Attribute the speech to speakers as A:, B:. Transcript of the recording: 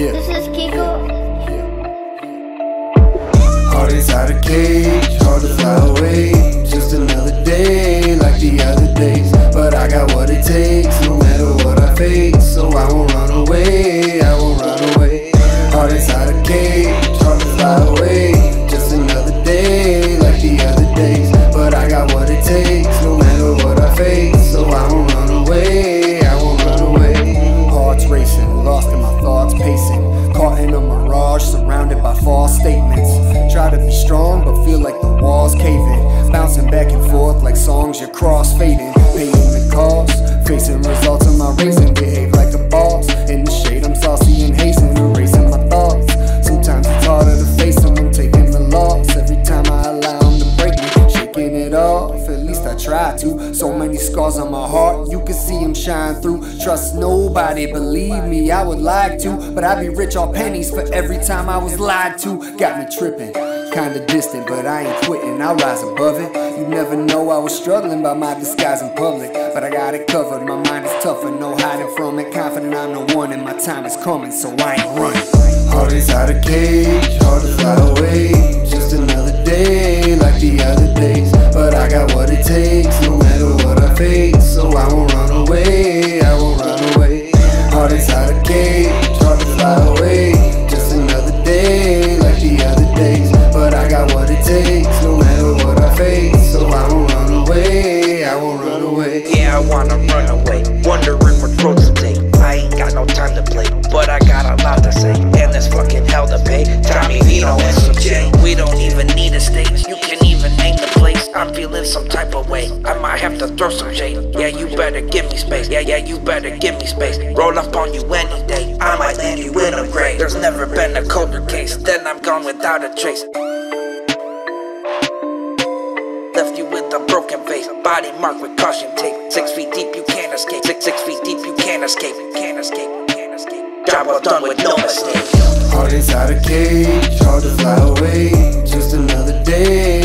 A: Yeah. This is Kiko. Yeah. Heart is out of cage, hard to fly false statements. Try to be strong, but feel like the walls caving. Bouncing back and forth like songs you're cross fading. Paying the cost, facing results of my raising. I try to. So many scars on my heart, you can see them shine through. Trust nobody, believe me, I would like to. But I'd be rich off pennies for every time I was lied to. Got me tripping. Kinda distant, but I ain't quitting, I'll rise above it. You never know, I was struggling by my disguise in public. But I got it covered, my mind is tougher, no hiding from it. Confident I'm the one, and my time is coming, so I ain't running.
B: Heart is out of cage, hard to fly away. To
C: pay. Tommy Vino and some J. We don't even need a stage. You can even name the place. I'm feeling some type of way. I might have to throw some shade. Yeah, you better give me space. Yeah, yeah, you better give me space. Roll up on you any day. I might leave you in a grave. There's never been a colder case. Then I'm gone without a trace. Left you with a broken face, body marked with caution tape. Six feet deep, you can't escape. Six six feet deep, you can't escape. Can't escape. Job well done with no mistake.
B: Heart out of cage, hard to fly away. Just another day,